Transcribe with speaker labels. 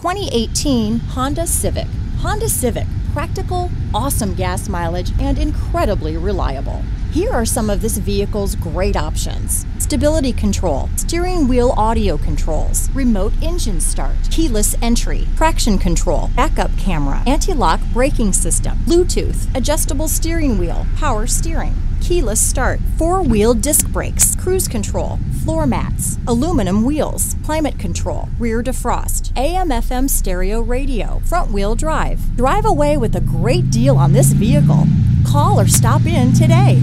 Speaker 1: 2018 Honda Civic. Honda Civic, practical, awesome gas mileage, and incredibly reliable. Here are some of this vehicle's great options stability control, steering wheel audio controls, remote engine start, keyless entry, traction control, backup camera, anti lock braking system, Bluetooth, adjustable steering wheel, power steering, keyless start, four wheel disc brakes, cruise control, floor mats, aluminum wheels, climate control, rear defrost, AM FM stereo radio, front wheel drive. Drive away with a great deal on this vehicle. Call or stop in today.